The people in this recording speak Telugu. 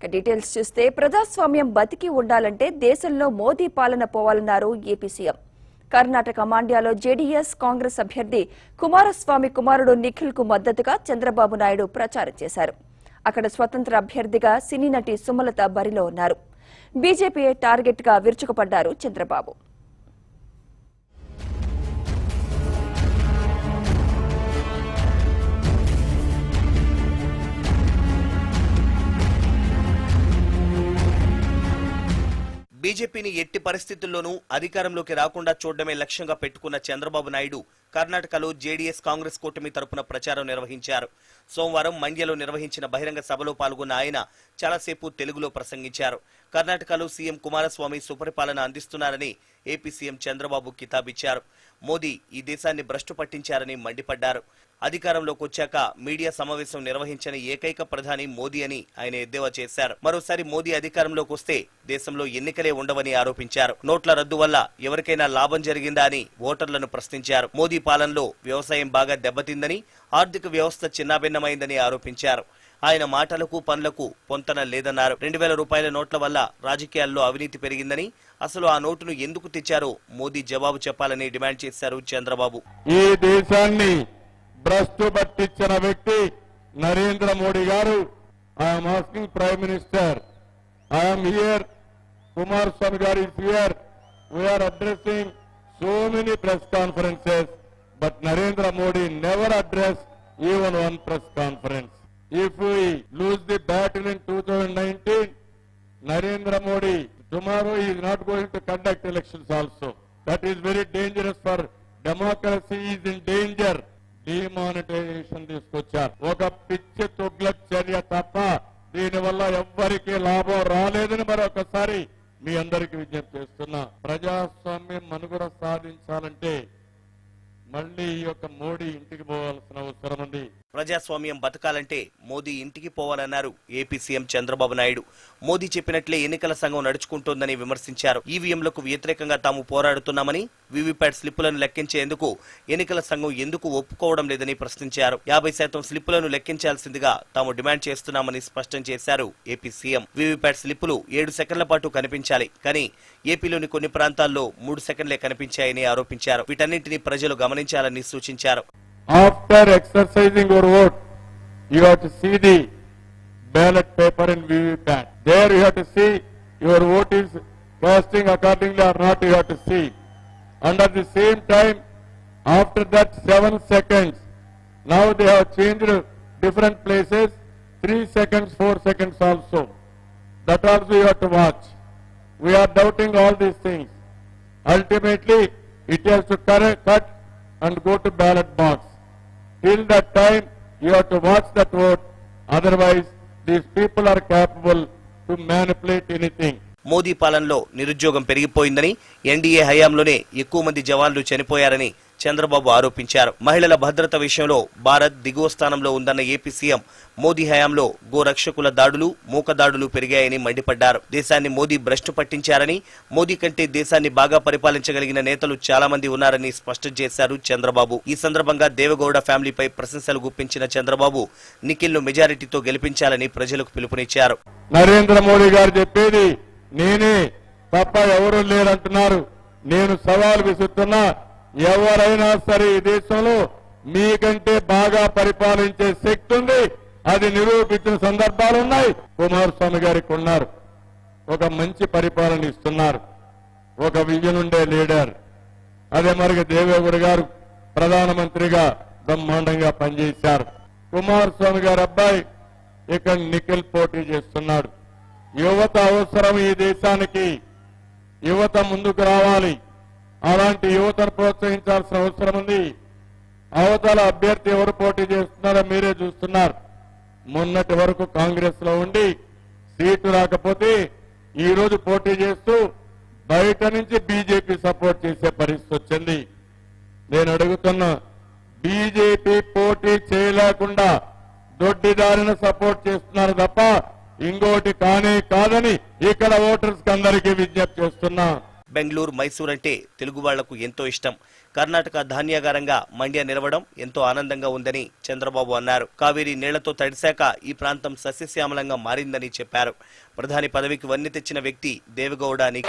ఇక డీటెయిల్స్ చూస్తే ప్రజాస్వామ్యం బతికి ఉండాలంటే దేశంలో మోదీ పాలన పోవాలన్నారు ఏపీ సీఎం. కర్ణాటక మాండ్యాలో జేడీఎస్ కాంగ్రెస్ అభ్యర్థి కుమారస్వామి కుమారుడు నిఖిల్కు మద్దతుగా చంద్రబాబు నాయుడు ప్రచారం చేశారు. అక్కడ స్వతంత్ర అభ్యర్థిగా సినీ నటి సుమలత బరిలో ఉన్నారు. బీజేపీ టార్గెట్గా విరుచుకుపడ్డారు చంద్రబాబు. బీజేపీని ఎట్టి పరిస్థితుల్లోనూ అధికారంలోకి రాకుండా చూడడమే లక్ష్యంగా పెట్టుకున్న చంద్రబాబు నాయుడు కర్ణాటకలో జేడీఎస్ కాంగ్రెస్ కూటమి తరపున ప్రచారం నిర్వహించారు. సోమవారం మండ్యలో నిర్వహించిన బహిరంగ సభలో పాల్గొన్న ఆయన చాలాసేపు తెలుగులో ప్రసంగించారు. కర్ణాటకలో సీఎం కుమారస్వామి సుపరిపాలన అందిస్తున్నారని ఏపీ సీఎం చంద్రబాబు కితాబిచ్చారు. మోదీ ఈ దేశాన్ని భ్రష్టు పట్టించారని మండిపడ్డారు. అధికారంలోకి వచ్చాక మీడియా సమావేశం నిర్వహించని ఏకైక ప్రధాని మోదీ అని ఆయన ఎద్దేవా చేశారు. మరోసారి మోదీ అధికారంలోకి వస్తే దేశంలో ఎన్నికలే ఉండవని ఆరోపించారు. నోట్ల రద్దు వల్ల ఎవరికైనా లాభం జరిగిందా అని ఓటర్లను ప్రశ్నించారు. మోదీ పాలనలో వ్యవసాయం బాగా దెబ్బతిందని ఆర్థిక వ్యవస్థ చిన్నాభిన్నమైందని ఆరోపించారు. ఆయన మాటలకు పనులకు పొంతన లేదన్నారు. రెండు వేల రూపాయల నోట్ల వల్ల రాజకీయాల్లో అవినీతి పెరిగిందని అసలు ఆ నోటును ఎందుకు తెచ్చారో మోదీ జవాబు చెప్పాలని డిమాండ్ చేశారు చంద్రబాబు. ఈ దేశాన్ని భ్రష్టు పట్టించిన వ్యక్తి నరేంద్ర మోడీ గారు. I'm asking prime minister. I'm here. Kumaraswamy గారు is here. We're addressing so many press conferences but narendra modi never address even one press conference if we lose the battle in two thousand nineteen Narendra Modi tomorrow he is not going to conduct elections also. That is very dangerous for democracy is in danger. Demonetization తీసుకొచ్చారు ఒక పిచ్చి తుగ్లక్ చర్య తప్ప దీనివల్ల ఎవ్వరికీ లాభం రాలేదని మరొకసారి మీ అందరికి విజ్ఞప్తి చేస్తున్నా ప్రజాస్వామ్యం మనుగడ సాధించాలంటే మళ్ళీ ఈ యొక్క మోడీ ఇంటికి పోవాల్సిన అవసరం ఉంది. ప్రజాస్వామ్యం బతకాలంటే మోదీ ఇంటికి పోవాలన్నారు ఏపీ సీఎం చంద్రబాబు నాయుడు. మోదీ చెప్పినట్లే ఎన్నికల సంఘం నడుచుకుంటోందని విమర్శించారు. ఈవీఎంలకు వ్యతిరేకంగా తాము పోరాడుతున్నామని వీవీప్యాట్ స్లిప్పులను లెక్కించేందుకు ఎన్నికల సంఘం ఎందుకు ఒప్పుకోవడం లేదని ప్రశ్నించారు. యాభై శాతం స్లిప్పులను లెక్కించాల్సిందిగా తాము డిమాండ్ చేస్తున్నామని స్పష్టం చేశారు ఏపీ సీఎం. వీవీప్యాట్ స్లిప్పులు ఏడు సెకండ్ల పాటు కనిపించాలి. కానీ ఏపీలోని కొన్ని ప్రాంతాల్లో మూడు సెకండ్లే కనిపించాయని ఆరోపించారు. వీటన్నింటినీ ప్రజలు గమనించాలని సూచించారు. After exercising your vote you have to see the ballot paper in VVPAT. There you have to see your vote is casting accordingly or not you have to see. And at the same time, after that seven seconds, now they have changed different places, three seconds, four seconds also. That also you have to watch. We are doubting all these things. Ultimately, it has to cut and go to ballot box. Till that time, you have to watch that vote. Otherwise, these people are capable to manipulate anything. Modi పాలనలో నిరుద్యోగం పెరిగిపోయిందని ఎన్డీఏ హయాంలోనే ఎక్కువ మంది జవాన్లు చనిపోయారని చంద్రబాబు ఆరోపించారు. మహిళల భద్రత విషయంలో భారత్ దిగువ స్థానంలో ఉందన్న ఏపీ సీఎం మోదీ హయాంలో గోరక్షకుల దాడులు మూక దాడులు పెరిగాయని మండిపడ్డారు. దేశాన్ని మోదీ భ్రష్టు పట్టించారని మోదీ కంటే దేశాన్ని బాగా పరిపాలించగలిగిన నేతలు చాలా మంది ఉన్నారని స్పష్టం చేశారు చంద్రబాబు. ఈ సందర్భంగా దేవగౌడ ఫ్యామిలీపై ప్రశంసలు గుప్పించిన చంద్రబాబు నిఖిల్ను మెజారిటీతో గెలిపించాలని ప్రజలకు పిలుపునిచ్చారు. నరేంద్ర మోడీ గారు చెప్పేది నేనే తప్ప ఎవరు లేరంటున్నారు. నేను సవాల్ విసురుతున్నా ఎవరైనా సరే ఈ దేశంలో మీకంటే బాగా పరిపాలించే శక్తి ఉంది. అది నిరూపించిన సందర్భాలు ఉన్నాయి కుమారస్వామి గారికి ఉన్నారు. ఒక మంచి పరిపాలన ఇస్తున్నారు. ఒక విజన్ ఉండే లీడర్. అదే మరి దేవేగౌడ గారు ప్రధానమంత్రిగా బ్రహ్మాండంగా పనిచేశారు. కుమారస్వామి గారి అబ్బాయి ఇక్కడ నిఖిల్ పోటీ చేస్తున్నాడు. యువత అవసరం ఈ దేశానికి. యువత ముందుకు రావాలి. అలాంటి యువతను ప్రోత్సహించాల్సిన అవసరం ఉంది. అవతల అభ్యర్థి ఎవరు పోటీ చేస్తున్నారో మీరే చూస్తున్నారు. మొన్నటి వరకు కాంగ్రెస్లో ఉండి సీటు రాకపోతే ఈ రోజు పోటీ చేస్తూ బయట నుంచి బీజేపీ సపోర్ట్ చేసే పరిస్థితి వచ్చింది. నేను అడుగుతున్నా బీజేపీ పోటీ చేయలేకుండా దొడ్డిదారిని సపోర్ట్ చేస్తున్నారు తప్ప ఇంకోటి కానే కాదని ఇక్కడ ఓటర్స్ అందరికీ విజ్ఞప్తి చేస్తున్నా. బెంగళూరు మైసూర్ అంటే తెలుగు వాళ్ళకు ఎంతో ఇష్టం. కర్ణాటక ధాన్యాగారంగా మండ్య నిలవడం ఎంతో ఆనందంగా ఉందని చంద్రబాబు అన్నారు. కావేరీ నీళ్ళతో తడిశాక ఈ ప్రాంతం సస్యశ్యామలంగా మారిందని చెప్పారు. ప్రధాని పదవికి వన్నె తెచ్చిన వ్యక్తి దేవగౌడ అని